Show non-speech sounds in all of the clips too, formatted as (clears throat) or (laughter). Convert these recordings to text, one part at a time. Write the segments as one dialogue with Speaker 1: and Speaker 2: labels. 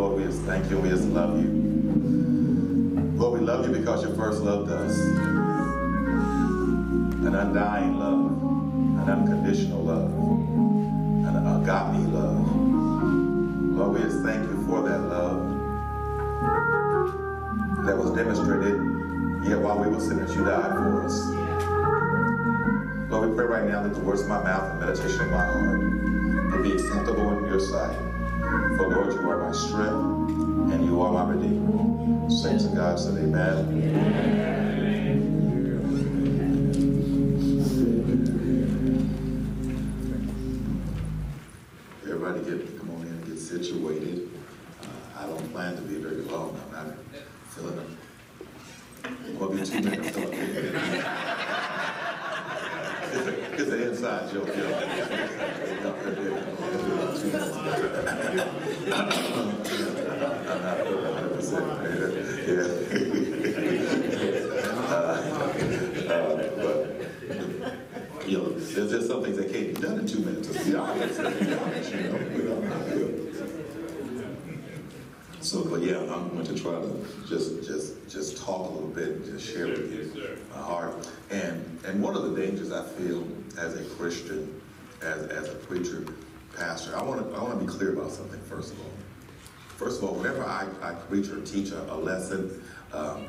Speaker 1: Lord, we just thank you and we just love you. Lord, we love you because you first loved us. An undying love, an unconditional love, an agape love. Lord, we just thank you for that love that was demonstrated yet while we were sinners, you died for us. Lord, we pray right now that the words of my mouth and meditation of my heart will be acceptable in your sight. For Lord, you are my strength and you are my redeemer. Saints of God said amen. Be clear about something first of all. First of all, whenever I, I preach or teach a, a lesson, um,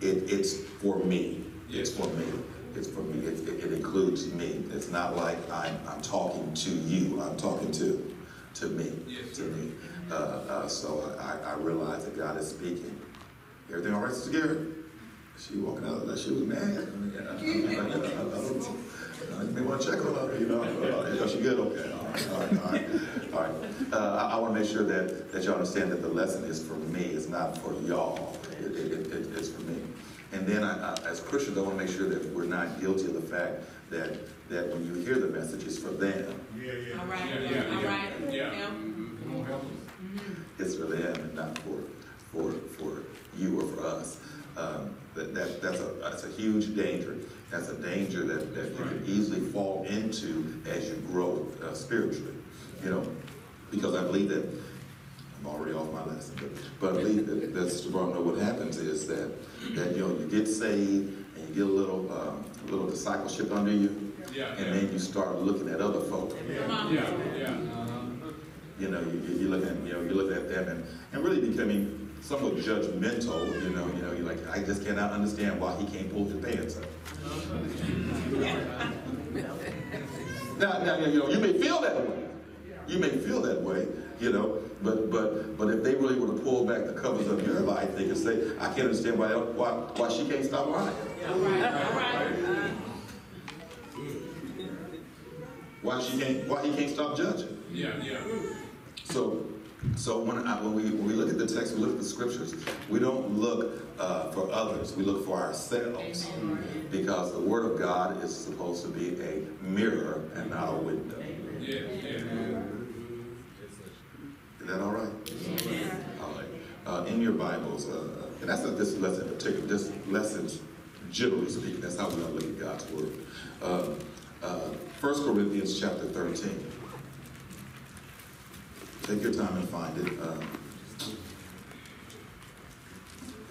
Speaker 1: it, it's for me. It's for me. It's for me. It, it, it includes me. It's not like I'm, I'm talking to you. I'm talking to, to me.
Speaker 2: Yes,
Speaker 1: to me. Uh, uh, so I, I realize that God is speaking. Everything all right, Sister Gary? She walking out of like she was mad. (laughs) you may want to check on her, you know. Uh, is she good? Okay. All right. All right. All right. All right. Uh, I, I want to make sure that, that y'all understand that the lesson is for me. It's not for y'all. It, it, it, it- it's for me. And then, I, I, as Christians, I want to make sure that we're not guilty of the fact that that when you hear the message, it's for them.
Speaker 2: Yeah, yeah.
Speaker 3: All right,
Speaker 2: Yeah, yeah,
Speaker 3: all
Speaker 2: yeah.
Speaker 3: right.
Speaker 2: Yeah.
Speaker 3: Yeah.
Speaker 2: Come on, help us.
Speaker 1: It's for them and not for for for you or for us. Um, that, that that's a that's a huge danger. That's a danger that, that you can easily fall into as you grow uh, spiritually. You know, because I believe that I'm already off my lesson, but, but I believe that, that Sister Barb, know what happens is that that you know you get saved and you get a little um, a little discipleship under you,
Speaker 2: Yeah,
Speaker 1: and
Speaker 2: yeah.
Speaker 1: then you start looking at other folk.
Speaker 2: Yeah, yeah, yeah.
Speaker 1: You know, you, you you look at, you know, you look at them and, and really becoming somewhat judgmental, you know, you know, you're like, I just cannot understand why he can't pull his pants up. (laughs) Now, now, you know, you may feel that way. You may feel that way, you know, but but but if they really were to pull back the covers of your life, they could say, I can't understand why why why she can't stop lying.
Speaker 3: All right, all right.
Speaker 1: Why she can't why he can't stop judging.
Speaker 2: Yeah, yeah.
Speaker 1: So, so when, I, when, we, when we look at the text, we look at the scriptures, we don't look uh, for others, we look for ourselves. Because the Word of God is supposed to be a mirror and not a window.
Speaker 2: Yeah, yeah.
Speaker 1: Is that all right? All right. Uh, in your Bibles, uh, and that's not this lesson in particular, this lessons, generally speaking, that's how we're going to look at God's Word. Uh, uh, 1 Corinthians chapter 13. Take your time and find it. Um,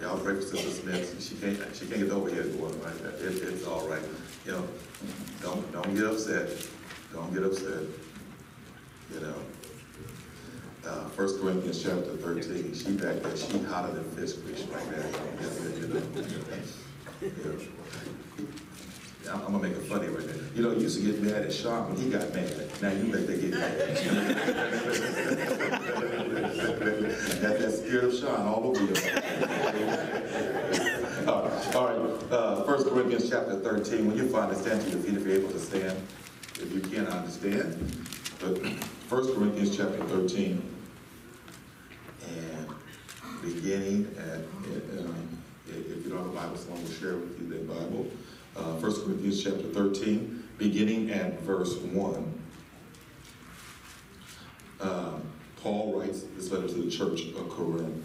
Speaker 1: y'all pray for Sister Smith. She can't. She can't get over here going right. It, it's all right. You know, don't don't get upset. Don't get upset. You know. Uh, 1 Corinthians chapter 13. She back there. She hotter than fish grease right there. You know. Yeah. I'm, gonna make it funny right there. You know, you used to get mad at Sean when he got mad. Now you make they get mad. Got (laughs) that spirit of Sean all over you. (laughs) all right, all right. Uh, 1 Corinthians chapter 13. When you find it, stand to your feet if you're able to stand. If you can't understand. But 1 Corinthians chapter 13. And beginning at, at, um, if you don't have a Bible, someone will share with you that Bible. Uh, 1 Corinthians chapter 13, beginning at verse 1. Um, Paul writes this letter to the church of Corinth.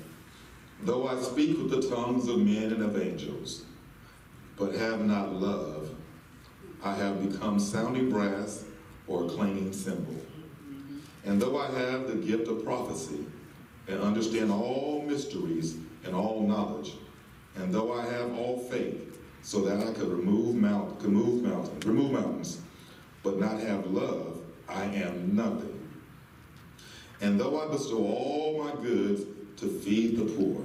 Speaker 1: Though I speak with the tongues of men and of angels, but have not love, I have become sounding brass or a clanging cymbal. And though I have the gift of prophecy and understand all mysteries and all knowledge, and though I have all faith, so that I could remove mount, could move mountains, remove mountains, but not have love, I am nothing. And though I bestow all my goods to feed the poor,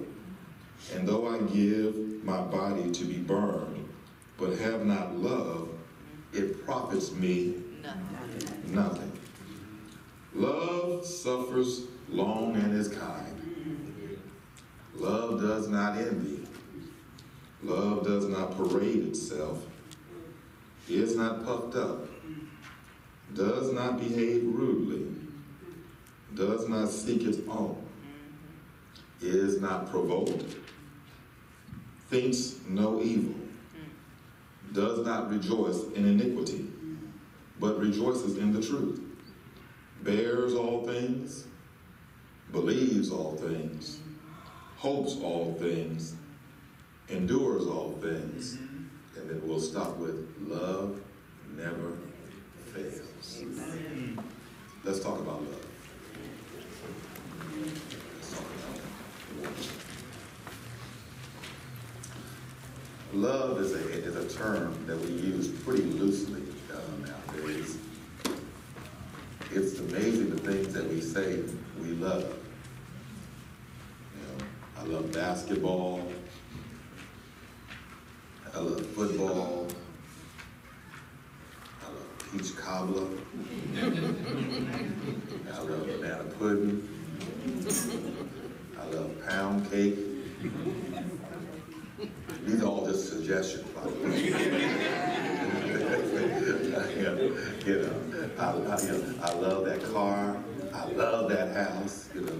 Speaker 1: and though I give my body to be burned, but have not love, it profits me nothing. Love suffers long and is kind. Love does not envy. Love does not parade itself, is not puffed up, does not behave rudely, does not seek its own, is not provoked, thinks no evil, does not rejoice in iniquity, but rejoices in the truth, bears all things, believes all things, hopes all things, endures all things, and then we'll stop with love never fails. Let's talk about love. Let's talk about love. Love is a, is a term that we use pretty loosely uh, nowadays. It's amazing the things that we say we love. You know, I love basketball. I love football. I love peach cobbler. I love banana pudding. I love pound cake. These are all just suggestions, by the way. (laughs) you know, I, I, you know, I love that car. I love that house. You know,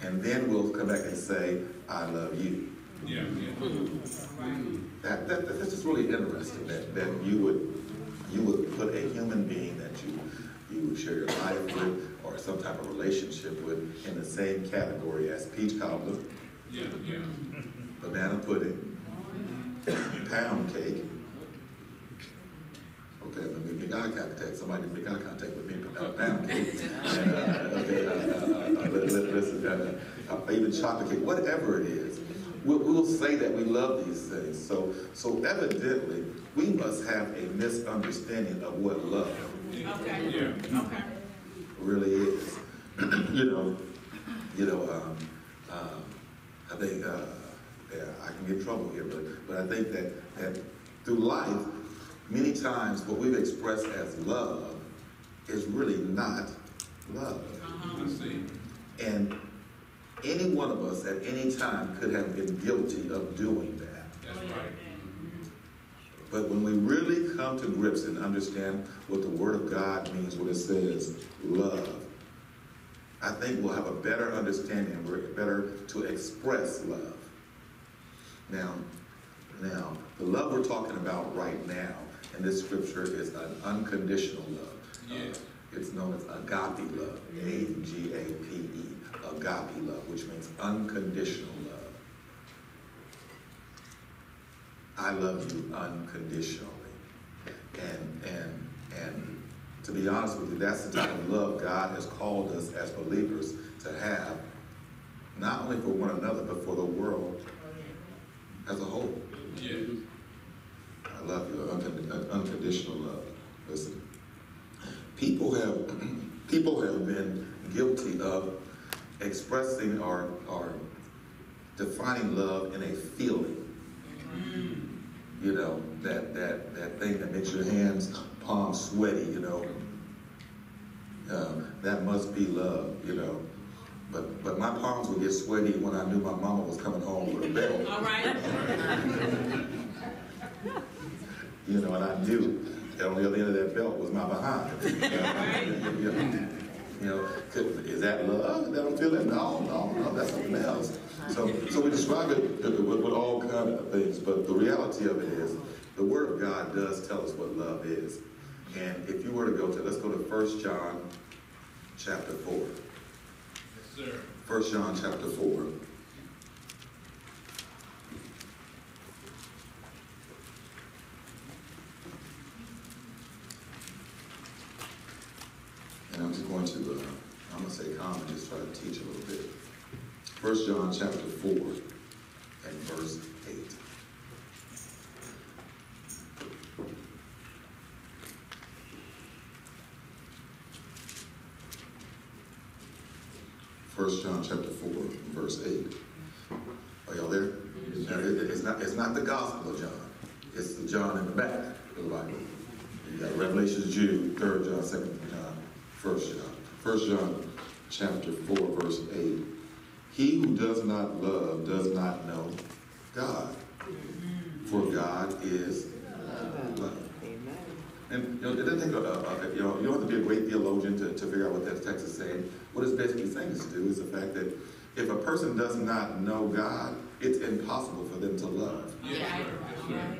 Speaker 1: and then we'll come back and say, I love you.
Speaker 2: Yeah, yeah.
Speaker 1: That, that, that's just really interesting that, that you would you would put a human being that you you would share your life with or some type of relationship with in the same category as peach cobbler,
Speaker 2: Yeah, yeah.
Speaker 1: banana pudding, pound cake. Okay, let me make eye contact. Somebody make eye contact with me. Uh, pound cake. And, (laughs) uh, okay, uh, uh, uh, listen, uh, uh, even chocolate cake, whatever it is. We'll, we'll say that we love these things. So, so evidently, we must have a misunderstanding of what love
Speaker 3: Okay,
Speaker 2: Yeah.
Speaker 3: okay.
Speaker 1: really is. (clears throat) you know, you know, um, um, I think, uh, yeah, I can get in trouble here, but, but I think that, that through life, many times what we've expressed as love is really not love.
Speaker 2: I see.
Speaker 1: And any one of us at any time could have been guilty of doing that.
Speaker 2: That's oh, right. Mm-hmm.
Speaker 1: But when we really come to grips and understand what the Word of God means, what it says, love, I think we'll have a better understanding, and we're better to express love. Now, now, the love we're talking about right now in this scripture is an unconditional love.
Speaker 2: Yeah.
Speaker 1: It's known as agape love, A-G-A-P-E, agape love, which means unconditional love. I love you unconditionally. And, and, and to be honest with you, that's the type of love God has called us as believers to have, not only for one another, but for the world as a whole.
Speaker 2: Yeah.
Speaker 1: I love you, uncon- unconditional love. Listen, people have (clears throat) people have been guilty of expressing or, or defining love in a feeling. You know, that, that, that thing that makes your hands, palms sweaty, you know. Um, that must be love, you know. But, but my palms would get sweaty when I knew my mama was coming home with a belt. (laughs)
Speaker 3: All right.
Speaker 1: You know, and I knew that on the other end of that belt was my behind. (laughs) You know, you know, is that love? That don't feel that? No, no, no, that's something else. So, so we describe it uh, with, with all kinds of things, but the reality of it is, the Word of God does tell us what love is. And if you were to go to, let's go to 1 John chapter 4.
Speaker 2: Yes, sir.
Speaker 1: 1 John chapter 4. 1 John chapter 4 and verse 8. First John chapter 4, verse 8. Are y'all there? Now, it, it's, not, it's not the Gospel of John. It's the John in the back of the Bible. You got Revelation, Jude, 3rd John, 2nd John, 1st John. 1 John chapter 4 he who does not love does not know God, for God is love. And you know, it doesn't take a, a, a- you know, you don't have to be a great theologian to, to figure out what that text is saying. What it's basically saying is to do is the fact that if a person does not know God, it's impossible for them to love.
Speaker 2: Yes, sir. Yes.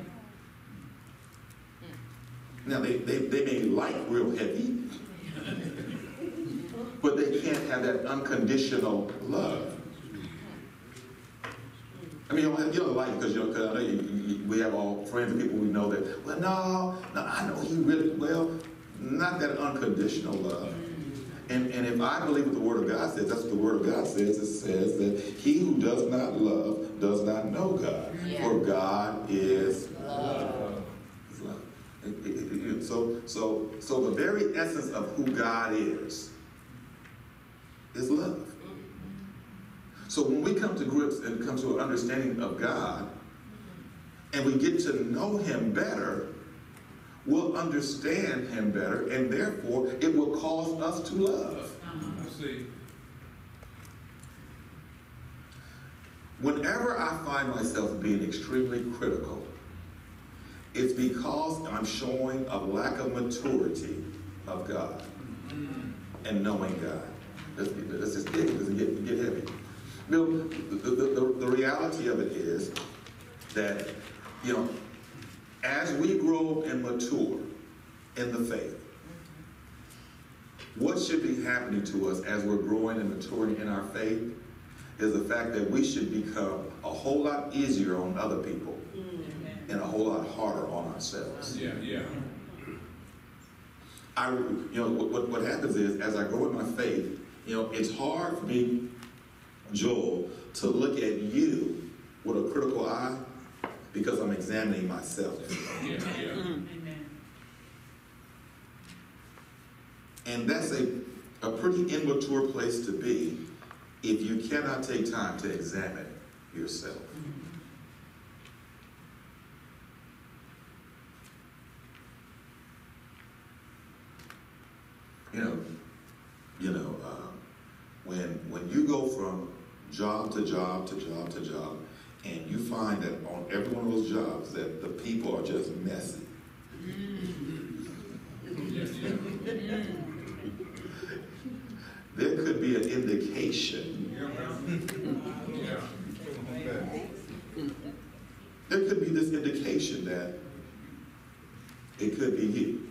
Speaker 2: Hmm.
Speaker 1: Now they, they, they may like real heavy, (laughs) but they can't have that unconditional love. I mean, you don't, you don't like it because you know, I know you, you, we have all friends and people we know that, well, no, no, I know he really, well, not that unconditional love. And, and if I believe what the Word of God says, that's what the Word of God says. It says that he who does not love does not know God.
Speaker 3: Yeah.
Speaker 1: For God is love. Love. It- it- it- it- So, so, so the very essence of who God is, is love. So when we come to grips and come to an understanding of God, and we get to know Him better, we'll understand Him better, and therefore it will cause us to love.
Speaker 2: I see.
Speaker 1: Whenever I find myself being extremely critical, it's because I'm showing a lack of maturity of God and knowing God. Let's, let's just get, let's get, get heavy. Bill, the, the, the, the reality of it is that, you know, as we grow and mature in the faith, what should be happening to us as we're growing and maturing in our faith is the fact that we should become a whole lot easier on other people mm-hmm. and a whole lot harder on ourselves.
Speaker 2: Yeah, yeah.
Speaker 1: I, you know, what, what, what happens is, as I grow in my faith, you know, it's hard for me, Joel, to look at you with a critical eye because I'm examining myself.
Speaker 2: Yeah, yeah.
Speaker 1: And that's a, a pretty immature place to be if you cannot take time to examine yourself. You know, you know, uh, when when you go from job to job to job to job, and you find that on every one of those jobs that the people are just messy. There could be an indication there could be this indication that it could be you.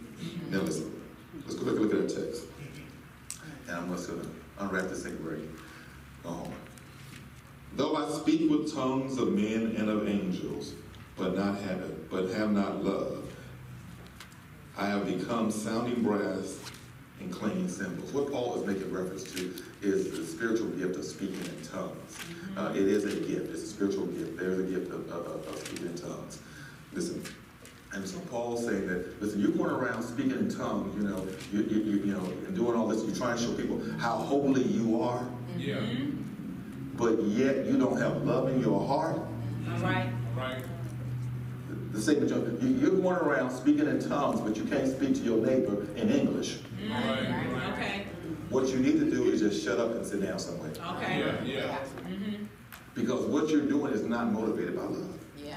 Speaker 1: Now listen, let's go look, look at our text. And I'm just gonna unwrap this thing right. Go home. Though I speak with tongues of men and of angels, but not have it, but have not love, I have become sounding brass and clanging cymbals. What Paul is making reference to is the spiritual gift of speaking in tongues. Uh, it is a gift. It's a spiritual gift. There's a gift of, of, of- of speaking in tongues. Listen, and so Paul's saying that, listen, you're going around speaking in tongues, you know, you, you, you, you know, and doing all this. You're trying to show people how holy you are,
Speaker 2: Yeah.
Speaker 1: But yet you don't have love in your heart.
Speaker 3: All right.
Speaker 2: Right.
Speaker 1: The statement, you, you're going around speaking in tongues, but you can't speak to your neighbor in English.
Speaker 2: Mm, right, right.
Speaker 3: Okay.
Speaker 1: What you need to do is just shut up and sit down somewhere.
Speaker 3: Okay.
Speaker 2: Yeah, yeah. Mm-hmm.
Speaker 1: Because what you're doing is not motivated by love.
Speaker 3: Yeah.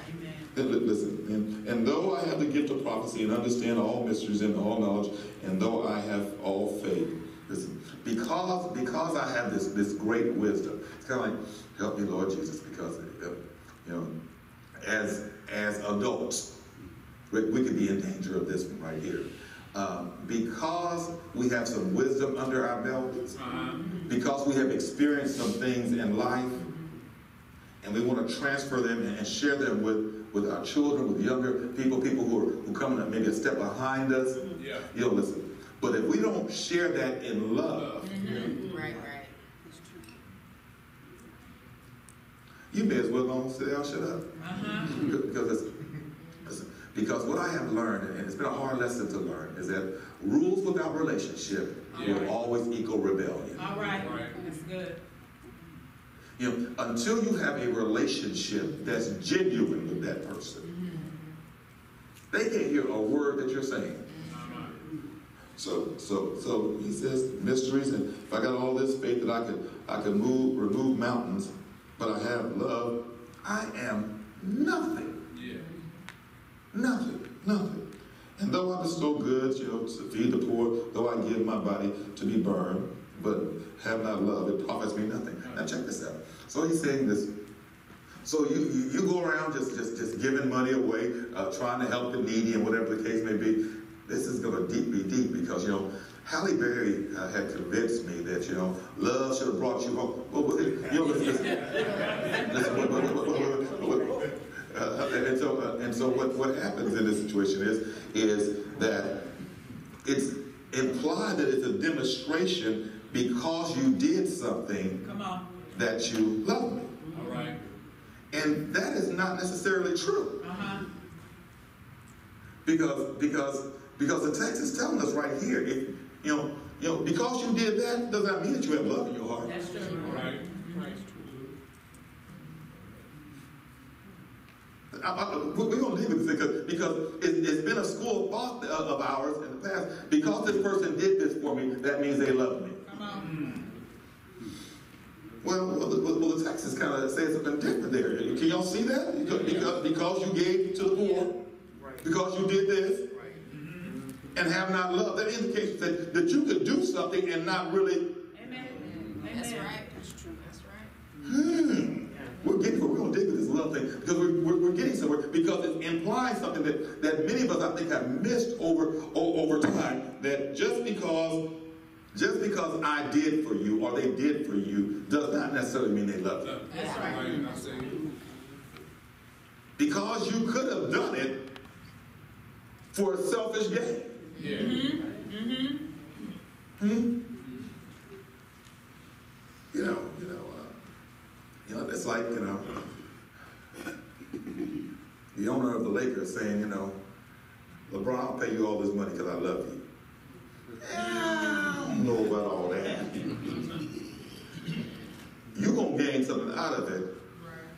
Speaker 1: Li- li- Listen, and, and though I have the gift of prophecy and understand all mysteries and all knowledge, and though I have all faith, listen, because because I have this this great wisdom, it's kind of like, help me, Lord Jesus, because uh, you know, as as adults, we, we could be in danger of this one right here. Um, because we have some wisdom under our belts,
Speaker 2: Uh-huh.
Speaker 1: because we have experienced some things in life, and we want to transfer them and share them with, with our children, with younger people, people who are who come in maybe a step behind us.
Speaker 2: Yeah.
Speaker 1: You know, listen. But if we don't share that in love,
Speaker 3: Right, right.
Speaker 1: You may as well go and sit down, shut up.
Speaker 3: Uh-huh. (laughs)
Speaker 1: Because, it's, listen, because what I have learned, and it's been a hard lesson to learn, is that rules without relationship will
Speaker 2: Yeah.
Speaker 1: always equal rebellion.
Speaker 3: All right,
Speaker 2: Right.
Speaker 3: that's good.
Speaker 1: You know, until you have a relationship that's genuine with that person, they can't hear a word that you're saying. So, so, so he says mysteries, and if I got all this faith that I could, I could move, remove mountains, but I have love, I am nothing.
Speaker 2: Yeah.
Speaker 1: Nothing, nothing. And though I bestow goods, you know, to feed the poor, though I give my body to be burned, but have not love, it profits me nothing. Now check this out. So he's saying this. So you, you, you go around just, just, just giving money away, uh, trying to help the needy and whatever the case may be. This is going to deep be deep because, you know, Halle Berry uh, had convinced me that, you know, love should have brought you home. Well, well, you know, listen, listen, wait, wait, wait. Uh, and so, uh, and so what, what happens in this situation is, is that it's implied that it's a demonstration because you did something that you love me.
Speaker 2: All right.
Speaker 1: And that is not necessarily true.
Speaker 3: Uh-huh.
Speaker 1: Because, because, because the text is telling us right here, if, you know, you know, because you did that, does not mean that you have love in your heart.
Speaker 3: That's true.
Speaker 2: All right.
Speaker 1: I, I, we're going to leave it because, because it, it's been a school of thought of, of ours in the past. Because this person did this for me, that means they love me.
Speaker 3: Come on. Hmm.
Speaker 1: Well, well, the, well, the text is kind of saying something different there. Can y'all see that? Because, because, because you gave to the poor, because you did this, and have not love. That indicates that, that you could do something and not really,
Speaker 3: Amen.
Speaker 4: That's
Speaker 3: Amen.
Speaker 4: right. That's true. That's right.
Speaker 1: hmm. We're getting, we're going to dig with this love thing because we're, we're, we're getting somewhere because it implies something that, that many of us, I think, have missed over, over time. That just because, just because I did for you or they did for you does not necessarily mean they love you.
Speaker 3: That's right.
Speaker 1: Because you could have done it for a selfish gain.
Speaker 2: Yeah.
Speaker 3: Mm-hmm.
Speaker 1: Hmm? You know, you know, uh, you know, it's like, you know, (laughs) the owner of the Lakers saying, you know, LeBron, I'll pay you all this money because I love you. I don't know about all that. You're going to gain something out of it.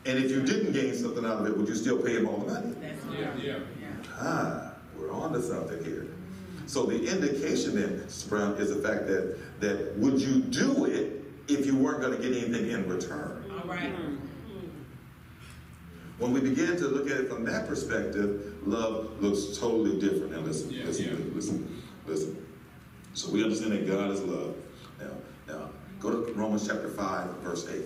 Speaker 1: And if you didn't gain something out of it, would you still pay him all the money?
Speaker 3: That's
Speaker 2: Yeah, yeah.
Speaker 1: Ah, we're on to something here. So the indication then, Mr. Brown, is the fact that, that would you do it if you weren't going to get anything in return?
Speaker 3: All right. Hmm.
Speaker 1: When we begin to look at it from that perspective, love looks totally different. Now listen,
Speaker 2: Yeah,
Speaker 1: listen,
Speaker 2: yeah.
Speaker 1: listen, listen. So we understand that God is love. Now, now, go to Romans chapter 5, verse 8.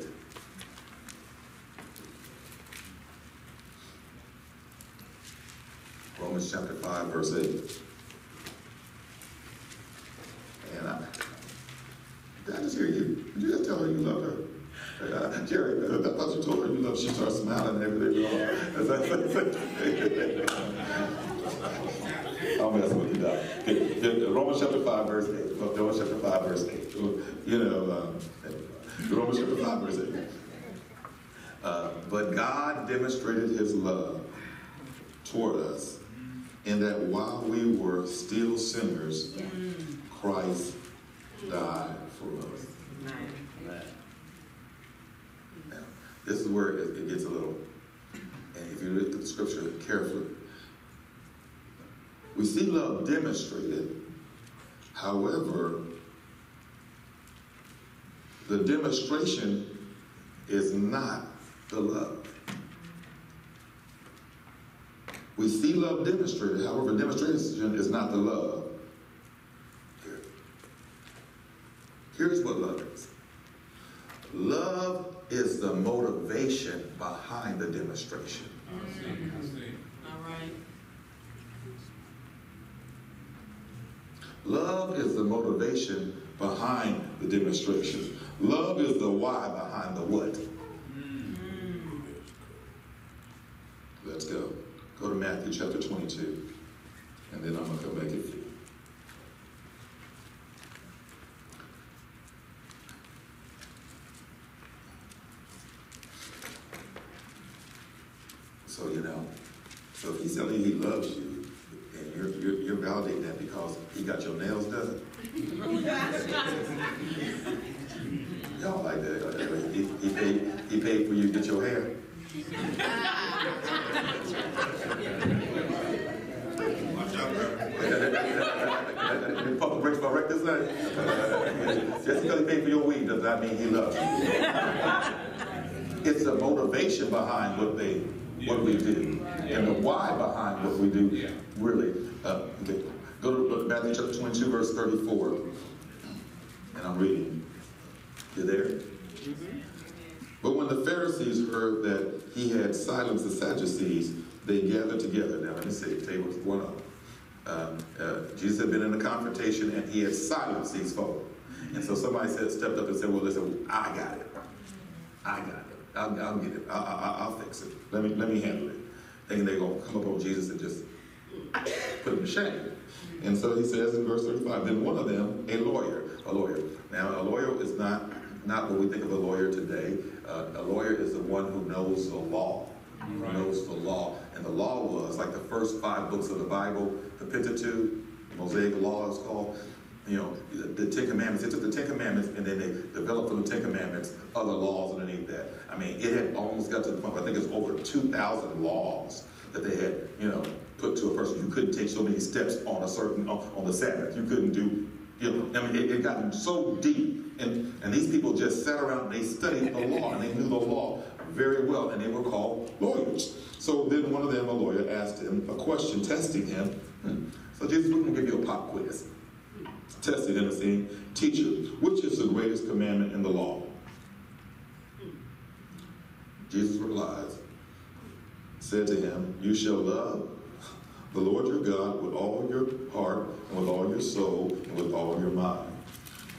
Speaker 1: Romans chapter 5, verse 8. And I, did I just hear you? Did you just tell her you love her? Uh, Jerry, I thought you told her you love. She started smiling and everything. (laughs) I'll mess with you, Doc. Romans chapter 5, verse 8. Romans chapter 5, verse 8. You know, um, Romans chapter 5, verse 8. Uh, but God demonstrated his love toward us in that while we were still sinners, Christ died for us. Now, this is where it, it gets a little, and if you look at the scripture carefully, we see love demonstrated. However, the demonstration is not the love. We see love demonstrated, however, demonstration is not the love. Here. Here's what love is. Love is the motivation behind the demonstration.
Speaker 3: All right.
Speaker 1: Love is the motivation behind the demonstration. Love is the why behind the what. Let's go. Go to Matthew chapter 22. And then I'm going to come back at you. So, you know, so if he's telling you he loves you, and you're, you're, you're validating that because he got your nails done. Y'all like that, uh, he, he paid, he paid for you to get your hair.
Speaker 5: Watch out, bro.
Speaker 1: Public breaks my record say. Just because he paid for your weed does mean he loves you. (laughs) It's the motivation behind what they, what we do, and the why behind what we do,
Speaker 2: Yeah.
Speaker 1: really. Uh, okay. Go to Matthew chapter twenty-two, verse thirty-four, and I'm reading. You there? But when the Pharisees heard that he had silenced the Sadducees, they gathered together. Now, let me say, tell you what's going on. Um, uh, Jesus had been in a confrontation and he had silenced these folk. And so somebody said, stepped up and said, well, listen, I got it. I got it. I'll, I'll get it. I, I, I'll fix it. Let me, let me handle it. Thinking they're going to come up on Jesus and just put him to shame. And so he says in verse 35, then one of them, a lawyer, a lawyer. Now, a lawyer is not, not what we think of a lawyer today. Uh, a lawyer is the one who knows the law,
Speaker 2: Right.
Speaker 1: knows the law. And the law was like the first five books of the Bible, the Pentateuch, the Mosaic Law is called. You know, the, the Ten Commandments. They took the Ten Commandments and then they developed from the Ten Commandments other laws underneath that. I mean, it had almost got to the point, where I think it's over 2,000 laws that they had, you know, put to a person. You couldn't take so many steps on a certain, on, the Sabbath. You couldn't do, you know, I mean, it, it got so deep. And, and these people just sat around and they studied the law and they knew the law very well and they were called lawyers. So then one of them, a lawyer, asked him a question, testing him. Hmm. So Jesus, we're going to give you a pop quiz. Tested him saying, Teacher, which is the greatest commandment in the law? Jesus replies, said to him, You shall love the Lord your God with all your heart, and with all your soul, and with all your mind.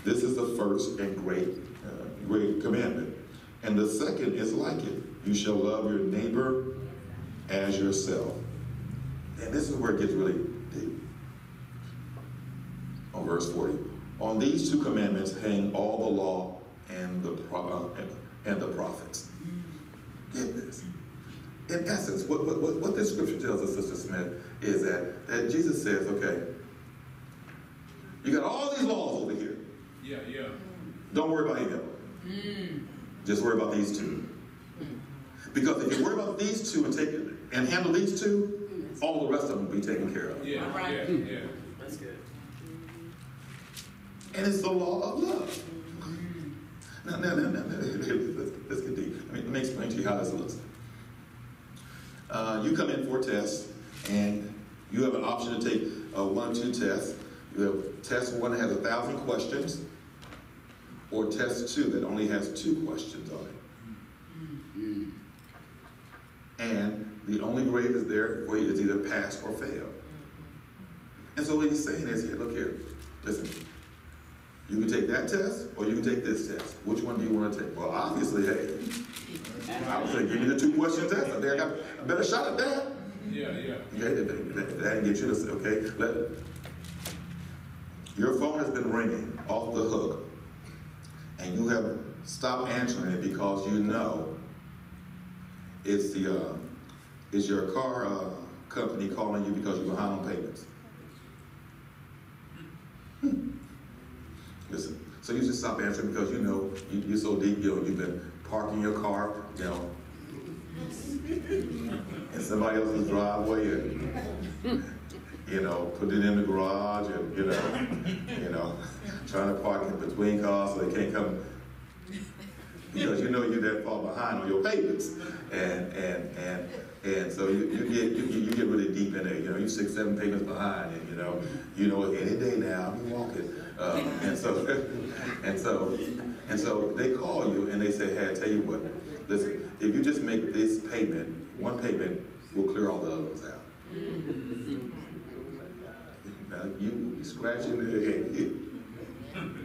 Speaker 1: This is the first and great, uh, great commandment. And the second is like it. You shall love your neighbor as yourself. And this is where it gets really verse 40. On these two commandments hang all the law and the, pro- uh, and, and the prophets. Get this. In essence, what, what, what- what this scripture tells us, Sister Smith, is that, that Jesus says, okay, you got all these laws over here.
Speaker 2: Yeah, yeah.
Speaker 1: Don't worry about any of them. Just worry about these two. Because if you worry about these two and take it and handle these two, all the rest of them will be taken care of.
Speaker 2: Yeah,
Speaker 3: Right.
Speaker 2: yeah, yeah.
Speaker 1: And it's the law of love. Now, now, now, now, let's, let's get deep. Let me, let me explain to you how this looks. Uh, you come in for a test, and you have an option to take a one, two tests. You have test one that has a thousand questions, or test two that only has two questions on it. And the only grade is there for you is either pass or fail. And so what he's saying is here, look here, listen, you can take that test or you can take this test. Which one do you want to take? Well, obviously, hey, I would say give me the two question test. I think I got a better shot at that.
Speaker 2: Yeah, yeah.
Speaker 1: Okay, that, that, that didn't get you to say, okay. Let, your phone has been ringing off the hook, and you have stopped answering it because you know it's the uh, it's your car uh, company calling you because you're behind on payments. Hmm. Listen, so you just stop answering because you know you, you're so deep, you know, you've been parking your car, you know, in somebody else's driveway and, you know, put it in the garage and, you know, you know, (laughs) trying to park in between cars so they can't come because you know you're that far behind on your payments. And, and, and, and so you, you get, you, you get really deep in there, you know, you're six, seven payments behind and, you know, you know, any day now, I'm walking. Um, and so, (laughs) and so, and so they call you and they say, hey, I tell you what, listen, if you just make this payment, one payment we'll clear all the other ones out. (laughs) Now, you will be scratching their head. (laughs)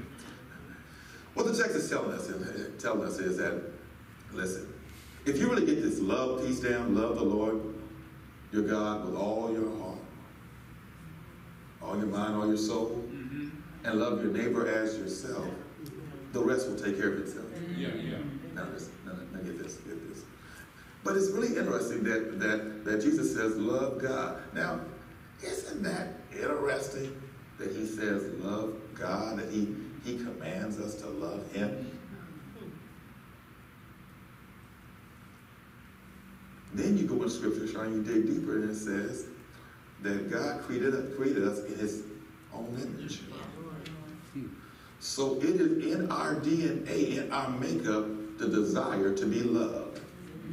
Speaker 1: What the text is telling us, telling us is that, listen, if you really get this love piece down, love the Lord, your God, with all your heart, all your mind, all your soul, and love your neighbor as yourself, the rest will take care of itself.
Speaker 2: Yeah, yeah.
Speaker 1: Now, now, now get this, get this. But it's really interesting that, that, that Jesus says, love God. Now, isn't that interesting that he says, love God, that he, he commands us to love him? Then you go in scripture, trying you dig deeper, and it says that God created, created us in his own image. So it is in our DNA, in our makeup, the desire to be loved.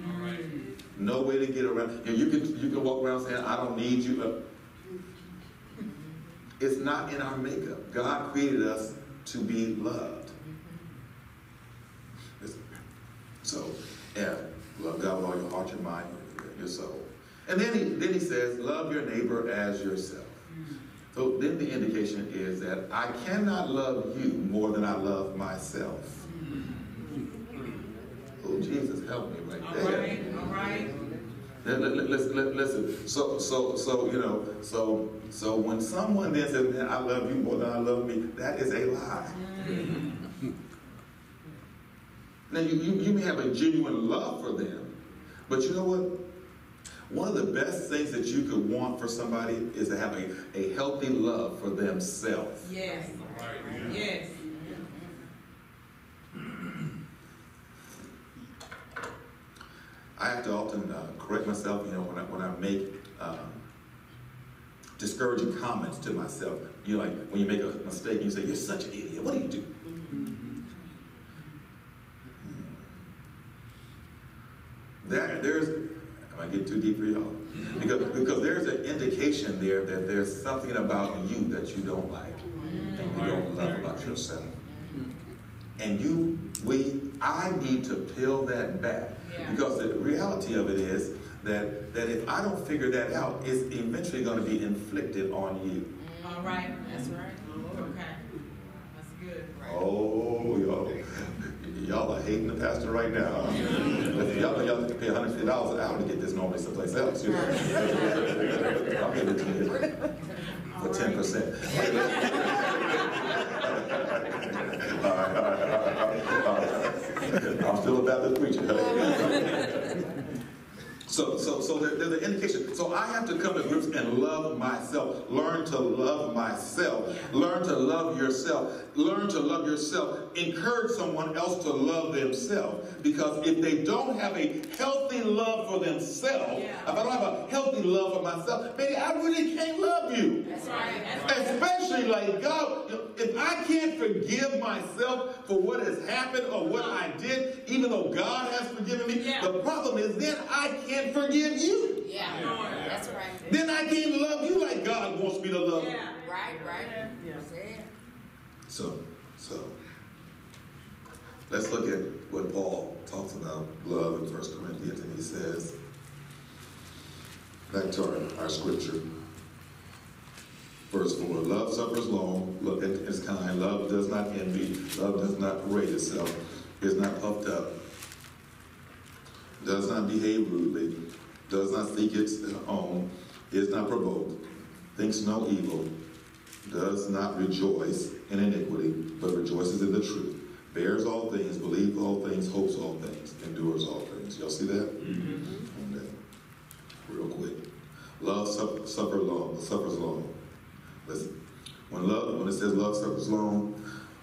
Speaker 2: All right.
Speaker 1: No way to get around. You, can you can walk around saying, "I don't need you." It's not in our makeup. God created us to be loved. So, yeah, love God with all your heart, your mind, your, your soul. And then he then he says, "Love your neighbor as yourself." Mm. So then the indication is that I cannot love you more than I love myself. Oh, Jesus, help me right
Speaker 3: All
Speaker 1: there.
Speaker 3: right, all right.
Speaker 1: Let- let- Listen, listen. So, so, so, you know, so, so when someone then says, "Man, I love you more than I love me," that is a lie. Mm. Now, you, you, you may have a genuine love for them, but you know what? One of the best things that you could want for somebody is to have a, a healthy love for themselves.
Speaker 3: Yes,
Speaker 2: All right.
Speaker 3: yes.
Speaker 1: I have to often uh, correct myself, you know, when I, when I make um, discouraging comments to myself. You know, like when you make a mistake, you say, "You're such an idiot. What do you do?" That there's, am I getting too deep for y'all? Because because there's an indication there that there's something about you that you don't like and you don't love about yourself. And you, we, I need to peel that back. Because the reality of it is that, that if I don't figure that out, it's eventually going to be inflicted on you.
Speaker 3: All right, that's right. Okay, that's good.
Speaker 1: Oh, y'all, y'all are hating the pastor right now. If y'all, know y'all have to pay $150 an hour to get this normally someplace else. You know? I'll give it to you for 10%. All right, all right, all right, all right. I'm still a Baptist preacher. So, so, so there, there's an indication. So I have to come to grips and love myself. Learn to love myself. Learn to love yourself. Learn to love yourself. Encourage someone else to love themselves. Because if they don't have a healthy love for themselves,
Speaker 3: Yeah.
Speaker 1: if I don't have a healthy love for myself, maybe I really can't love you.
Speaker 3: That's right, that's right.
Speaker 1: Especially like God, if I can't forgive myself for what has happened or what I did, even though God has forgiven me,
Speaker 3: Yeah.
Speaker 1: the problem is then I can't forgive you.
Speaker 4: Yeah, that's right.
Speaker 1: Then I can't love you like God wants me to love you.
Speaker 3: Yeah.
Speaker 4: Right, right.
Speaker 3: Yeah.
Speaker 4: Say it.
Speaker 1: So, so let's look at what Paul talks about love in 1 Corinthians, and he says, back to our, our scripture. Verse 4 Love suffers long, love is kind, love does not envy, love does not parade itself, is not puffed up, does not behave rudely, does not seek its own, is not provoked, thinks no evil, does not rejoice in iniquity, but rejoices in the truth, bears all things, believes all things, hopes all things, endures all things. Y'all see that? Okay. Real quick. Love suffer, suffer long, suffers long. Listen, when love, when it says love suffers long,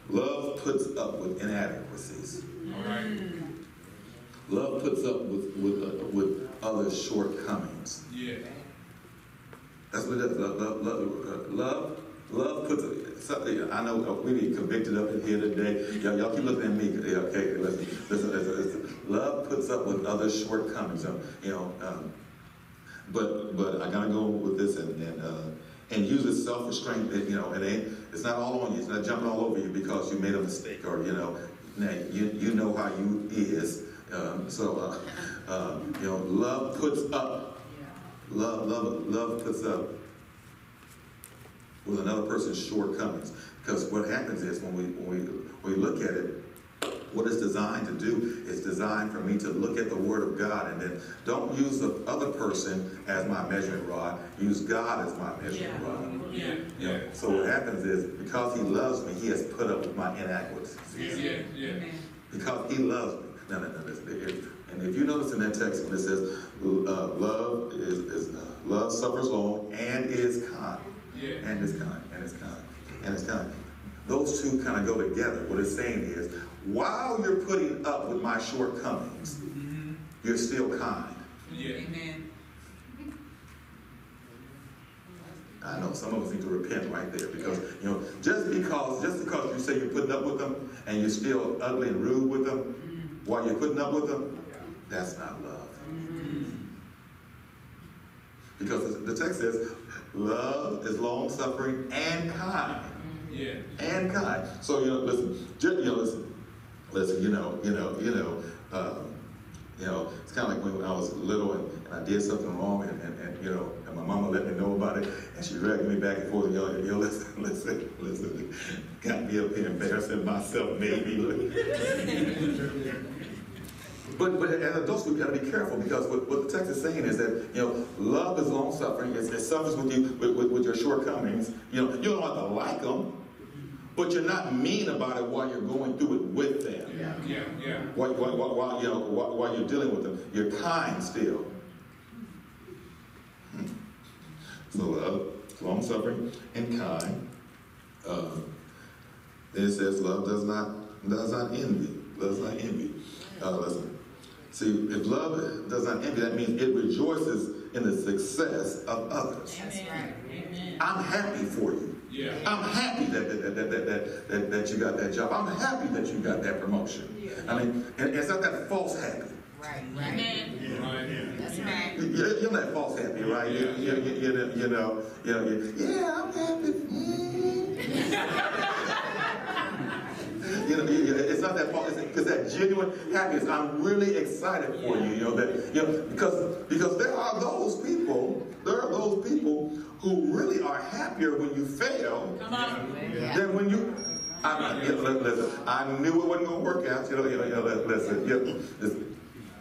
Speaker 1: love puts up with inadequacies.
Speaker 2: All right.
Speaker 1: Love puts up with with uh, with other shortcomings.
Speaker 2: Yeah.
Speaker 1: That's what it does. Love, love, love, uh, love, love puts something. I know we be convicted up in here today. Y'all, y'all keep looking at me. Yeah, okay, listen, listen, listen, listen. Love puts up with other shortcomings. Um, you know, um, but but I gotta go with this and and uh, and use this self restraint. You know, it ain't. It's not all on you. It's not jumping all over you because you made a mistake or you know, now you you know how you is. Um, so uh, uh, you know, love puts up. Love, love, love puts up with another person's shortcomings. Because what happens is when we when we when we look at it, what it's designed to do is designed for me to look at the Word of God and then don't use the other person as my measuring rod. Use God as my measuring
Speaker 3: Yeah.
Speaker 1: rod.
Speaker 3: Yeah.
Speaker 1: You know, so what happens is because He loves me, He has put up with my inadequacies.
Speaker 2: Yeah, yeah, yeah.
Speaker 3: Amen.
Speaker 1: Because He loves me. No, no, no. Listen, here, And if you notice in that text, when it says, uh, love is, is, uh, love suffers long and is kind.
Speaker 2: Yeah.
Speaker 1: And is kind, and is kind, and is kind. Those two kind of go together. What it's saying is, while you're putting up with my shortcomings, mm-hmm. you're still kind.
Speaker 2: Yeah.
Speaker 3: Amen.
Speaker 1: I know some of us need to repent right there because, you know, just because, just because you say you're putting up with them and you're still ugly and rude with them mm-hmm. while you're putting up with them, that's not love. Mm-hmm. Because the text says, love is long suffering and kind.
Speaker 2: Yeah.
Speaker 1: And kind. So, you know, listen, ju- you know, listen, listen, you know, you know, you know, um, you know, it's kind of like when I was little and, and I did something wrong and, and, and, you know, and my mama let me know about it and she dragged me back and forth and, yo, yo, listen, (laughs) listen, listen, got me up here embarrassing myself maybe. (laughs) But, but as adults, we've gotta be careful because what, what the text is saying is that, you know, love is long suffering. It, it suffers with you, with, with, with your shortcomings. You know, you don't have to like them, but you're not mean about it while you're going through it with them.
Speaker 2: Yeah. Yeah.
Speaker 1: While, while, while, while, you know, while, while you're dealing with them, you're kind still. Hmm. So love, long suffering and kind. Uh, then it says love does not does not envy. Does not envy. Uh, listen. See, if love does not envy, that means it rejoices in the success of others.
Speaker 4: Right.
Speaker 3: Amen.
Speaker 1: I'm happy for you.
Speaker 2: Yeah.
Speaker 1: I'm happy that, that, that, that, that, that, that you got that job. I'm happy that you got that promotion. I mean, and it's not that false happy.
Speaker 4: Right, right.
Speaker 3: Amen.
Speaker 2: Right.
Speaker 4: That's right.
Speaker 1: You're, you're not false happy, right? You, you, you, you know, you know, you know, you, yeah, I'm happy. Mm. (laughs) (laughs) you know, you- you- it's not that false. It's, it's that genuine happiness. I'm really excited for you. You know that, you know, because because there are those people, there are those people who really are happier when you fail
Speaker 3: Come on.
Speaker 4: Yeah.
Speaker 1: then when you, I, you know, listen, I knew it wasn't gonna work out. You know, you know, you know listen, you know,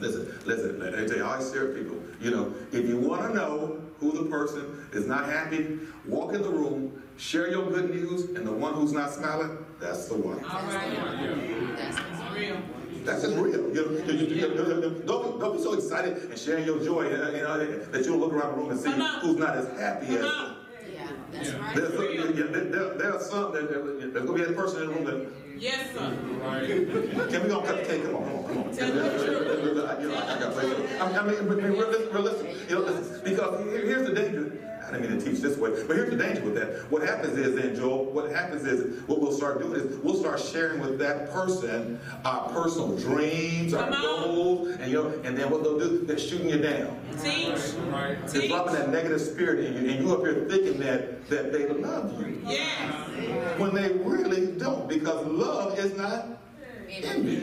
Speaker 1: listen, listen, listen. Let me tell you, I always share people. You know, if you want to know who the person is not happy, walk in the room, share your good news, and the one who's not smiling, that's the one.
Speaker 3: All right.
Speaker 4: That's
Speaker 3: It's real.
Speaker 1: That's just real. You know, you- you- you- you- don't, don't be so excited and sharing your joy. You know, you know, that you look around the room and see who's not as happy
Speaker 3: Come
Speaker 1: as.
Speaker 3: on.
Speaker 4: Yeah, that's
Speaker 2: Yeah.
Speaker 4: right.
Speaker 1: There's, some- yeah, there, there, there are some that that- there's gonna be a person in the room that
Speaker 3: Yes, sir.
Speaker 2: Right.
Speaker 1: Can we go cut the cake? Come on, come on, come on.
Speaker 3: Tell the truth.
Speaker 1: I got places. I mean, I mean, but realistic, realistic. You know, because here's the danger. I didn't mean to teach this way, but here's the danger with that. What happens is, then, Joel, what happens is, what we'll start doing is, we'll start sharing with that person our personal dreams, our goals, and you know, and then what they'll do, they're shooting you down.
Speaker 3: Teach.
Speaker 2: Right.
Speaker 1: They're
Speaker 3: Teach.
Speaker 1: dropping that negative spirit in you, and you up here thinking that that they love you
Speaker 3: Yes.
Speaker 1: when they really don't, because love is not envy.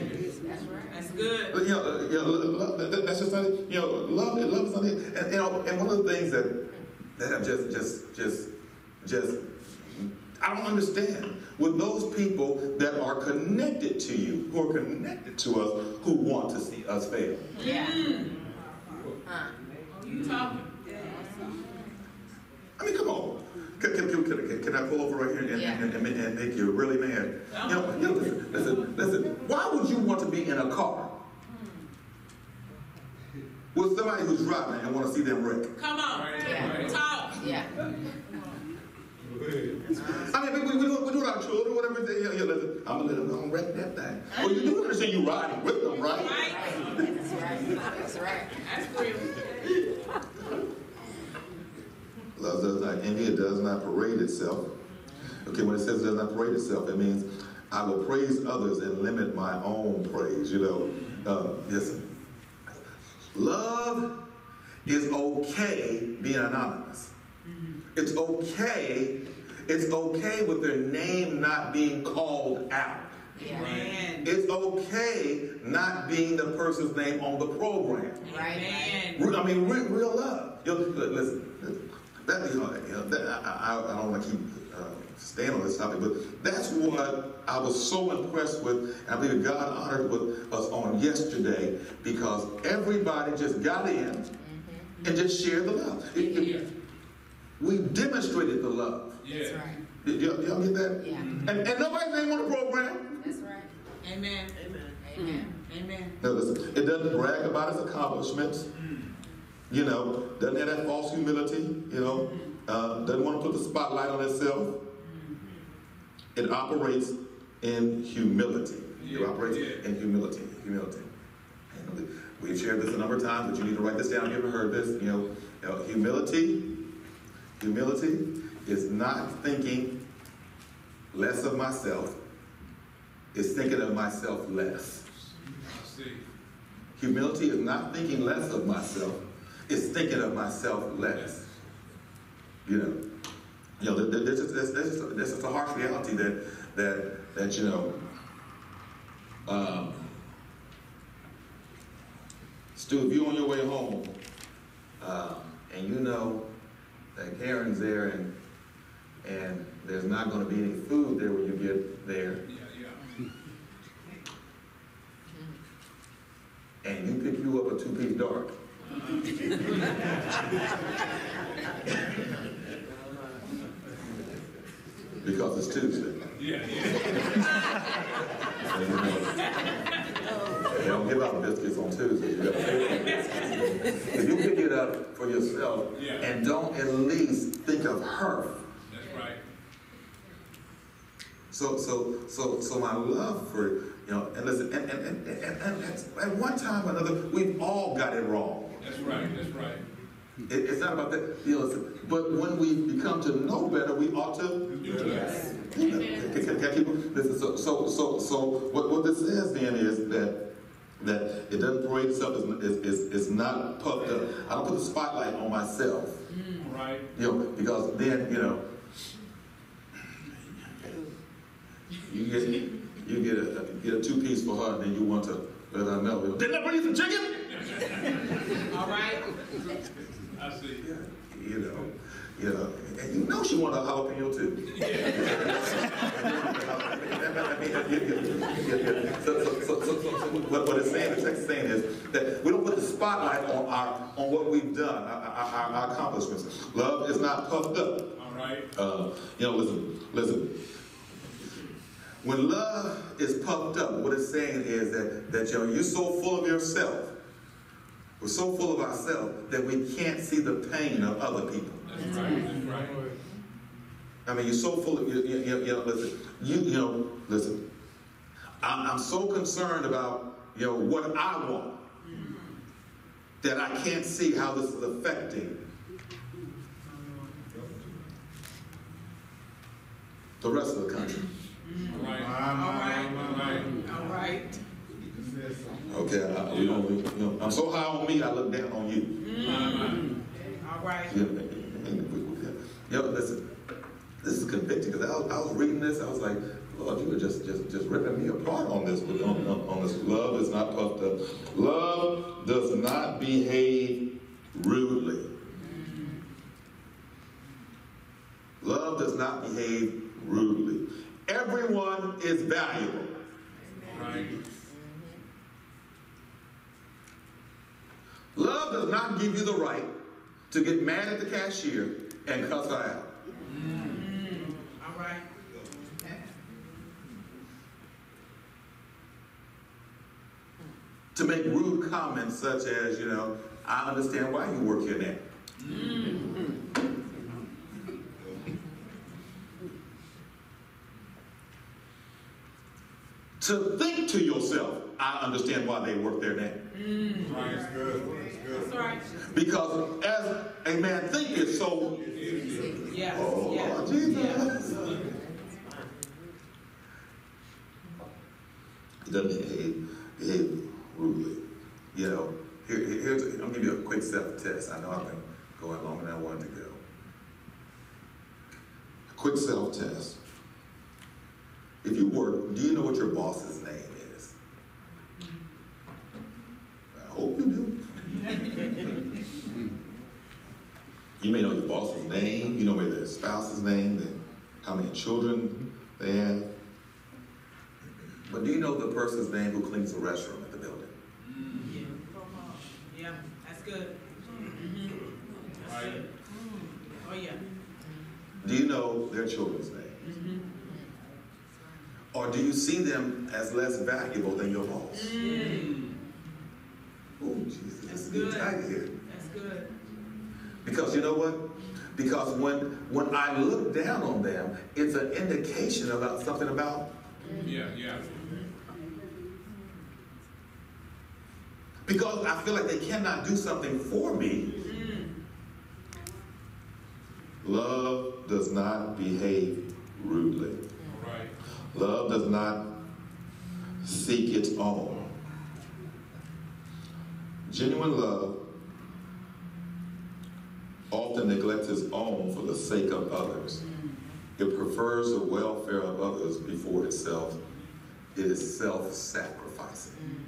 Speaker 4: That's right.
Speaker 3: That's good.
Speaker 1: You know, you know, love, that's just not. You know, love, love is not it. And you know, and one of the things that that I'm just, just, just, just, I don't understand with those people that are connected to you, who are connected to us, who want to see us fail.
Speaker 4: Yeah. Huh.
Speaker 3: You talking?
Speaker 1: I mean, come on. Can, can, can, can, can I pull over right here and,
Speaker 4: Yeah.
Speaker 1: and, and, and make you really mad? Oh. You know, you know, listen, listen, listen. Why would you want to be in a car with somebody who's driving and want to see them wreck?
Speaker 3: Come on.
Speaker 2: Right.
Speaker 3: Talk.
Speaker 4: Yeah.
Speaker 1: I mean, we, we, we, do, we do it our children, whatever. They, you know, listen, I'm gonna let them go and wreck that thing. Well, you do understand you're riding with them, right?
Speaker 3: Right.
Speaker 4: That's right. That's right.
Speaker 3: That's real.
Speaker 1: Love does not envy, it does not parade itself. Okay, when it says it does not parade itself, it means I will praise others and limit my own praise. You know, uh, listen. Love is okay being anonymous. Mm-hmm. It's okay. It's okay with their name not being called out.
Speaker 4: Yeah.
Speaker 1: It's okay not being the person's name on the program.
Speaker 4: Right.
Speaker 3: Man.
Speaker 1: I mean, re- real love. You know, listen, that, you know, you that, I, I, I don't want to keep staying on this topic, but that's what I was so impressed with, and I believe God honored with us on yesterday because everybody just got in and mm-hmm. just shared the love. It- it- we demonstrated the love.
Speaker 4: That's
Speaker 2: Yeah.
Speaker 4: right.
Speaker 1: Did y'all, y'all get that?
Speaker 4: Yeah. Mm-hmm.
Speaker 1: And, and nobody's name on the program.
Speaker 4: That's right.
Speaker 3: Amen.
Speaker 4: Amen.
Speaker 3: Amen. Amen.
Speaker 1: No, listen, it doesn't brag about its accomplishments. Mm-hmm. You know, doesn't have that false humility, you know, uh, doesn't want to put the spotlight on itself. It operates in humility. It operates
Speaker 2: yeah.
Speaker 1: in humility, humility. And We've shared this a number of times, but you need to write this down. You ever heard this? You know, you know, humility, humility is not thinking less of myself. It's thinking of myself less. Humility is not thinking less of myself, it's thinking of myself less. You know, you know, there- there- there's, there's, there's, there's just a harsh reality that, that, that, you know, um, Stu, if you're on your way home, um, and you know that Karen's there and, and there's not gonna be any food there when you get there, and you pick you up a two-piece dark. (laughs) Because it's Tuesday.
Speaker 2: Yeah, yeah.
Speaker 1: you know, They don't give out biscuits on Tuesday. You gotta pay for. If you pick it up for yourself
Speaker 2: Yeah.
Speaker 1: and don't at least think of her.
Speaker 2: That's right.
Speaker 1: So, so, so, so my love for, you know, and listen, and, and, and, and, and, and at one time or another, we've all got it wrong.
Speaker 2: That's right. That's right.
Speaker 1: It, it's not about that, you know, but when we become to know better, we ought to.
Speaker 3: Yes.
Speaker 1: Can, can- can keep, listen, so, so, so, so what, what this is then is that, that it doesn't parade itself, is, is, is, is not puffed up. I don't put the spotlight on myself,
Speaker 2: All right.
Speaker 1: you know, because then, you know, you get, you get a, get a two-piece for her, and then you want to let her know, didn't I bring you some chicken? (laughs)
Speaker 3: All right. (laughs)
Speaker 2: I see.
Speaker 1: Yeah, you know, you know, and you know she wanted a jalapeno too. (laughs) You- so- What, what it's saying, the text is saying is that we don't put the spotlight on our, on what we've done, our, our, our accomplishments. Love is not puffed up.
Speaker 2: All right.
Speaker 1: Uh, you know, listen, listen. When love is puffed up, what it's saying is that, that you know, you're so full of yourself, we're so full of ourselves that we can't see the pain of other people.
Speaker 2: That's right. That's right.
Speaker 1: I mean, you're so full of, you, you, you, you know, listen, you, you know, listen. I'm, I'm so concerned about, you know, what I want that I can't see how this is affecting the rest of the country.
Speaker 2: All right.
Speaker 3: All right.
Speaker 2: All right.
Speaker 3: All right.
Speaker 1: Okay, I, we don't, we, you know, I'm so high on me, I look down on you.
Speaker 3: All right.
Speaker 1: You know, and we- we- you know, listen, this is convicting because I was, I was reading this, I was like, Lord, you were just, just, just ripping me apart on this, on, on, on this. Love is not puffed up. Love does not behave rudely. Love does not behave rudely. Everyone is valuable.
Speaker 2: All right.
Speaker 1: Love does not give you the right to get mad at the cashier and cuss her out. Mm-hmm.
Speaker 3: All right.
Speaker 1: to make rude comments such as, you know, I understand why you work here now. Mm-hmm. To think to yourself, I understand why they work there now. Mm-hmm.
Speaker 2: Right.
Speaker 5: That's good. That's good.
Speaker 3: That's right.
Speaker 1: Because as a man thinketh, so
Speaker 3: Yes.
Speaker 1: Oh,
Speaker 3: yes.
Speaker 1: Jesus.
Speaker 3: yes.
Speaker 1: He doesn't behave, behave rudely. You know, here, here- here's, I'll give you a quick self-test. I know I've been going longer than I wanted to go. A quick self-test. If you work, do you know what your boss's name is? I hope you do. You may know your boss's name, you know maybe their spouse's name, then how many children they have. But do you know the person's name who cleans the restroom at the building?
Speaker 3: Yeah. Yeah. That's good. Mhm. That's
Speaker 2: Right.
Speaker 3: good. Oh yeah.
Speaker 1: Do you know their children's name?
Speaker 3: Mhm.
Speaker 1: Or or do you see them as less valuable than your boss?
Speaker 2: Mm.
Speaker 1: Oh, Jesus,
Speaker 3: That's
Speaker 1: this
Speaker 3: good.
Speaker 1: tight.
Speaker 3: That's good.
Speaker 1: Because you know what? Because when when I look down on them, it's an indication about something about mm-hmm.
Speaker 2: Yeah, yeah.
Speaker 1: because I feel like they cannot do something for me. Mm-hmm. Love does not behave rudely.
Speaker 2: All right.
Speaker 1: Love does not seek its own. Genuine love often neglects its own for the sake of others. It prefers the welfare of others before itself. It is self-sacrificing.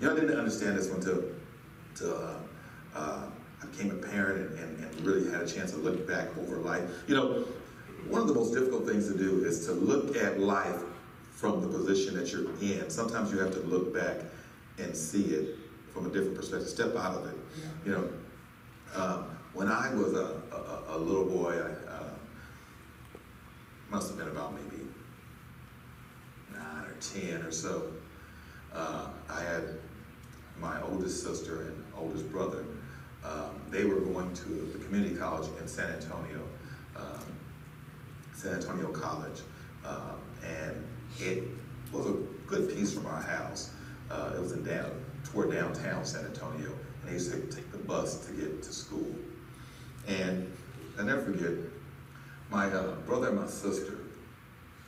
Speaker 1: You know, I didn't understand this until, till, uh, uh, I became a parent and, and, and really had a chance to look back over life. You know, one of the most difficult things to do is to look at life from the position that you're in. Sometimes you have to look back and see it from a different perspective, step out of it. You know, um, when I was a, a, a little boy, I uh, must have been about maybe nine or ten or so. Uh, I had my oldest sister and oldest brother. Um, they were going to the community college in San Antonio, San Antonio College, and it was a good piece from our house. Uh, it was in down toward downtown San Antonio, and they used to take the bus to get to school. And I never forget, my uh, brother and my sister,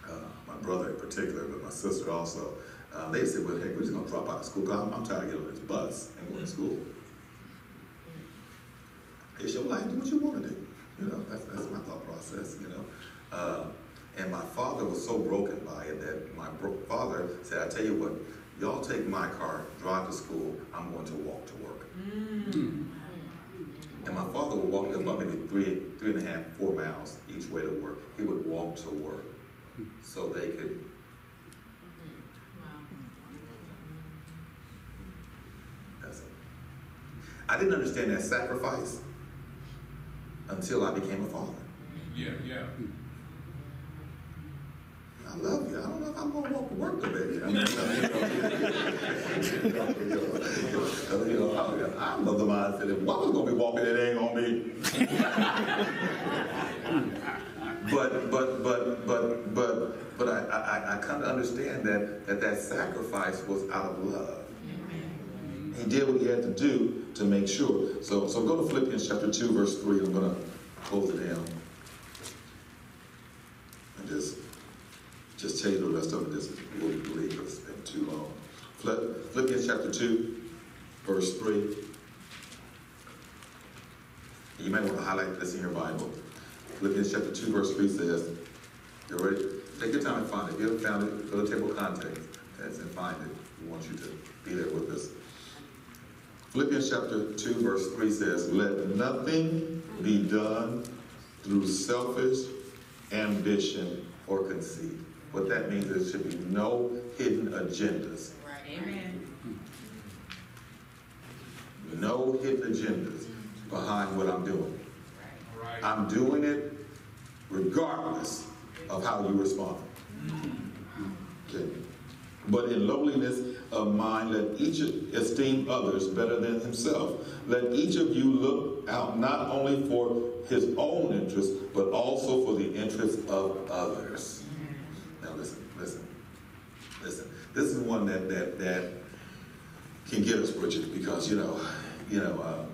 Speaker 1: uh, my brother in particular, but my sister also, uh, they said, well, hey, we're just gonna drop out of school, I'm, I'm trying to get on this bus and go to school. It's your life, do what you wanna do. You know, that's, that's my thought process, you know. Uh, and my father was so broken by it that my father said, I tell you what, y'all take my car, drive to school, I'm going to walk to work. Mm. And my father would walk about maybe three, three and a half, four miles each way to work. He would walk to work so they could That's it. I didn't understand that sacrifice until I became a father.
Speaker 2: Yeah, yeah.
Speaker 1: I love you. I don't know if I'm gonna walk to work today. (laughs) I mean, you know, you know, I, I'm of the mindset if was gonna be walking, it ain't gonna be. (laughs) but but but but but but I I, I come to understand that, that that sacrifice was out of love. He did what he had to do to make sure. So so go to Philippians chapter two verse three. I'm gonna close it down and just just tell you the rest of it. Just wouldn't believe it. It's been too uh, long. Philippians chapter 2, verse 3. You might want to highlight this in your Bible. Philippians chapter 2, verse 3 says, You're ready? Take your time and find it. If you haven't found it, go to table of contents and find it. We want you to be there with us. Philippians chapter 2, verse 3 says, Let nothing be done through selfish ambition or conceit. What that means is there should be no hidden agendas.
Speaker 4: Right.
Speaker 3: Amen.
Speaker 1: No hidden agendas behind what I'm doing.
Speaker 2: Right.
Speaker 1: I'm doing it regardless of how you respond. Mm-hmm. Okay. But in lowliness of mind, let each esteem others better than himself. Let each of you look out not only for his own interests, but also for the interests of others. Now listen, listen, listen. This is one that that that can get us, Bridget, because you know, you know, uh,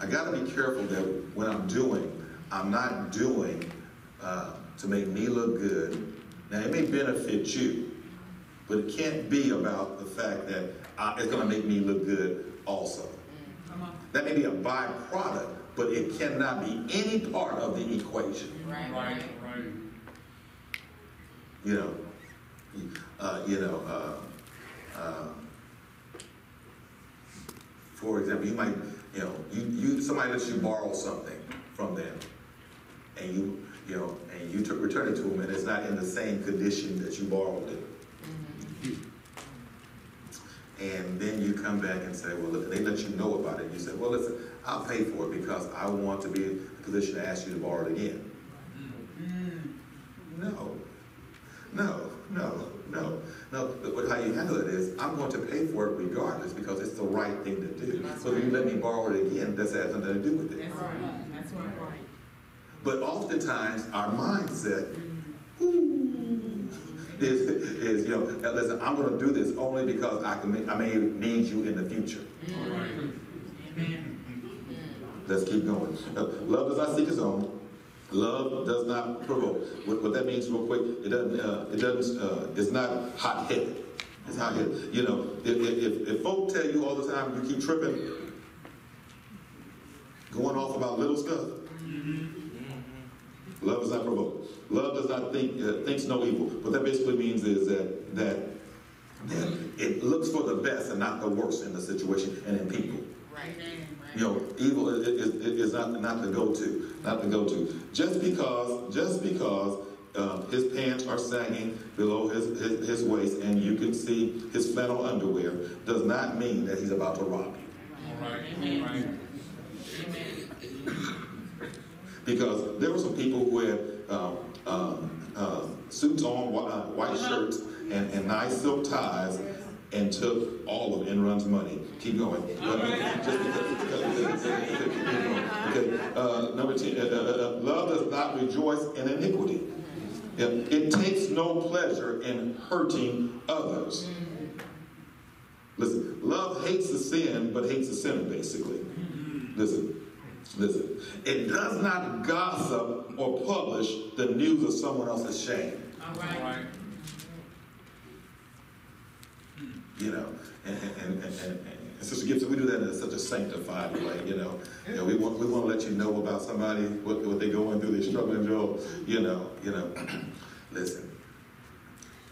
Speaker 1: I got to be careful that when I'm doing, I'm not doing uh, to make me look good. Now it may benefit you, but it can't be about the fact that uh, it's going to make me look good also. That may be a byproduct, but it cannot be any part of the equation.
Speaker 4: Right,
Speaker 2: Right,
Speaker 4: right.
Speaker 2: right.
Speaker 1: You know, uh, you know. Uh, uh, for example, you might, you know, you, you somebody lets you borrow something from them, and you, you know, and you took return it to them, and it's not in the same condition that you borrowed it. And then you come back and say, well, look, they let you know about it. You say, well, listen, I'll pay for it because I want to be in a position to ask you to borrow it again. No, no, no. I'm going to pay for it regardless because it's the right thing to do. So if you let me borrow it again, that's has nothing to do with it.
Speaker 3: That's right, that's right.
Speaker 1: But oftentimes, our mindset mm-hmm. ooh, is, is, you know, listen, I'm gonna do this only because I can, I may need you in the future. Mm-hmm.
Speaker 2: All right.
Speaker 3: Amen.
Speaker 1: Let's keep going. Love does not seek its own. Love does not provoke. What, what that means, real quick, it doesn't. Uh, it doesn't. Uh, it's not hot-headed. It's hot-headed. You know, if, if, if, if folk tell you all the time you keep tripping, going off about little stuff. Love does not provoke. Love does not think uh, thinks no evil. What that basically means is that that that it looks for the best and not the worst in the situation and in people.
Speaker 4: Right.
Speaker 1: You know, evil is, is, is not, not the go-to, not the go-to. Just because, just because uh, his pants are sagging below his, his, his waist and you can see his flannel underwear does not mean that he's about to rob you. Because there were some people who had um, um, uh, suits on, uh, white shirts, and, and nice silk ties, and took all of Enron's money. Keep going. Number 10, uh, uh, uh, love does not rejoice in iniquity. It, it takes no pleasure in hurting others. Listen, love hates the sin, but hates the sinner, basically. Listen, listen. It does not gossip or publish the news of someone else's shame.
Speaker 3: All
Speaker 2: All
Speaker 3: right.
Speaker 2: right.
Speaker 1: You know, and, and, and, and, and Sister Gibson, we do that in such a sanctified way, you know. You know, we want, we want to let you know about somebody, what, what they're going through, they're struggling, Joe. You know, you know. (clears throat) Listen,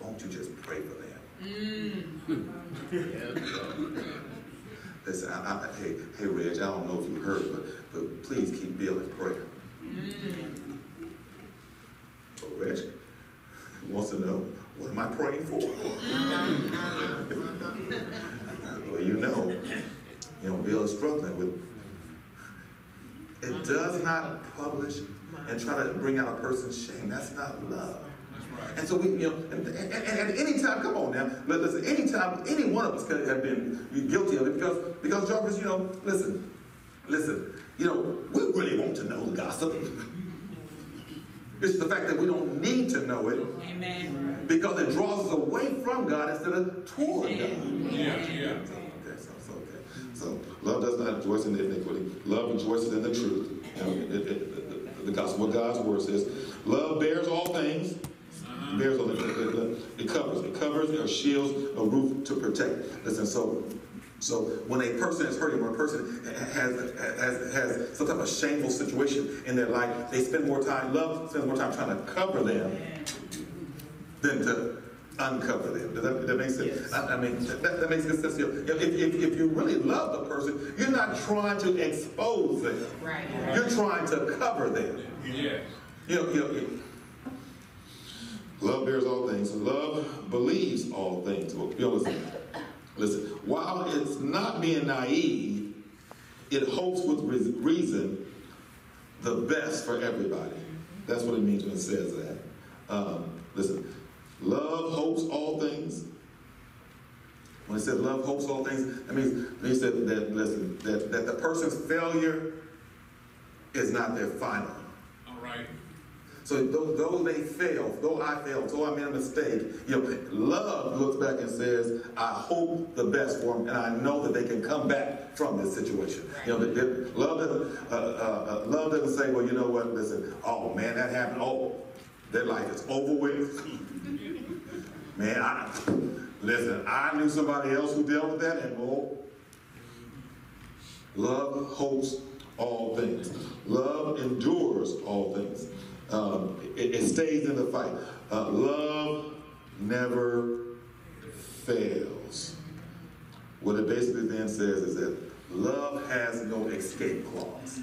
Speaker 1: won't you just pray for them? Mm. Listen, I, I, hey, hey, Reg, I don't know if you heard, but, but please keep Bill in prayer. Mm. So Reg wants to know, what am I praying for? well, you know, you know, Bill is struggling with. It does not publish and try to bring out a person's shame. That's not love.
Speaker 2: That's right.
Speaker 1: And so we, you know, and, and, and at any time, come on now, but listen, any time, any one of us could have been guilty of it because, because Jarvis, you know, listen, listen, you know, we really want to know the gossip. (laughs) It's the fact that we don't need to know it
Speaker 3: Amen.
Speaker 1: because it draws us away from God instead of toward God.
Speaker 2: Yeah. Yeah.
Speaker 1: Okay, so, so, okay. So, love does not rejoice in the iniquity. Love rejoices in the truth. You know, it, it, the, the gospel, what God's word says. Love bears all things. Bears all things. It, it, it covers. It covers or shields a roof to protect. Listen, so so when a person is hurting, when a person has, has, has some type of shameful situation in their life, they spend more time, love spends more time trying to cover them than to uncover them. Does that, that make sense? I, I mean, that, that makes good sense. You if, if, if you really love the person, you're not trying to expose them.
Speaker 3: Right.
Speaker 1: You're trying to cover them.
Speaker 2: Yes.
Speaker 1: You know, you know, you- love bears all things. Love believes all things. Well, you know, listen, listen. While it's not being naive, it hopes with reason the best for everybody. That's what it means when it says that. Um, listen, love hopes all things. When it said love hopes all things, that means he said that listen that, that the person's failure is not their final.
Speaker 2: All right.
Speaker 1: So though, though they fail, though I fail, though I made a mistake, you know, love looks back and says, I hope the best for them, and I know that they can come back from this situation. You know, love doesn't, uh, uh, uh, love doesn't say, well, you know what, listen, oh man, that happened, oh, their life is over with. (laughs) man, I, listen, I knew somebody else who dealt with that, and oh, Love hopes all things. Love endures all things. Um, it, it stays in the fight. Uh, love never fails. What it basically then says is that love has no escape clause.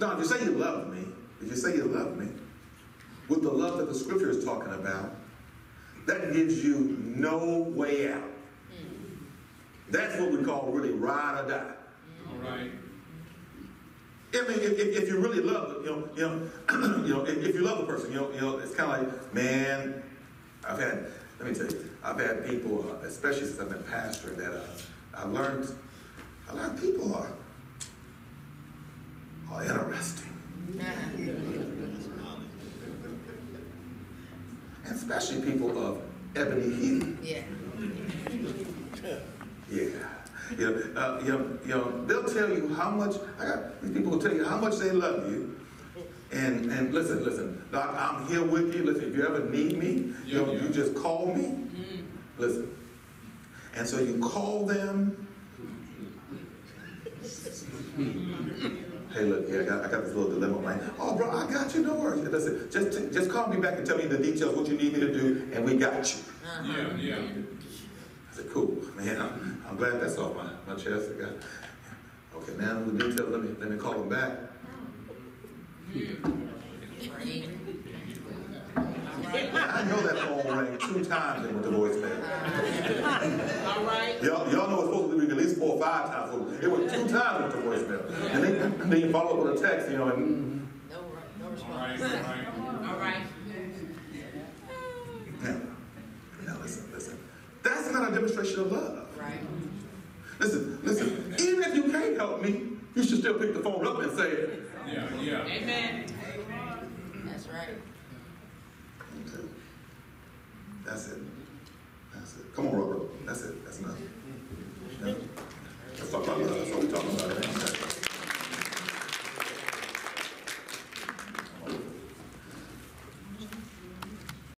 Speaker 1: Now, if you say you love me, if you say you love me, with the love that the scripture is talking about, that gives you no way out. That's what we call really ride or die.
Speaker 2: All right.
Speaker 1: I mean, if, if, if you really love, you know, you know, (clears throat) you know, if, if you love a person, you know, you know, it's kind of like, man, I've had, let me tell you, I've had people, uh, especially since I've been pastoring, that uh, I learned, a lot of people are, are interesting. (laughs) And especially people of ebony hue.
Speaker 4: Yeah.
Speaker 1: Yeah. You know, uh, you, know, you know, they'll tell you how much, I got these people will tell you how much they love you. And, and listen, listen, Doc, I'm here with you. Listen, if you ever need me, you know,
Speaker 2: Yeah, yeah.
Speaker 1: you just call me. Listen. And so you call them. (laughs) Hey, look, yeah, I got, I got this little dilemma, right? Oh, bro, I got you, no worries. Listen, just, just call me back and tell me the details, what you need me to do, and we got you.
Speaker 2: Yeah, yeah.
Speaker 1: I said, cool, man, I'm, I'm glad that's off my, my chest. I got, okay, now the details, let me, let me call him back. I know that phone rang two times and went to voicemail.
Speaker 3: All right.
Speaker 1: Y'all, y'all know it's supposed to be at least four or five times. so It was two times went to voicemail. And then, then you follow up with a text, you know, and
Speaker 4: No, no
Speaker 2: All
Speaker 4: response.
Speaker 2: right, all right.
Speaker 3: All right.
Speaker 1: now, now listen, listen. That's not a demonstration of love.
Speaker 4: Right.
Speaker 1: Listen, listen, even if you can't help me, you should still pick the phone up and say,
Speaker 2: Yeah, yeah.
Speaker 3: Amen. Amen.
Speaker 4: That's right.
Speaker 1: Okay. That's it. That's it. Come on, Robert. That's it. That's enough. That's, that's what we talking about. That's what we're talking about.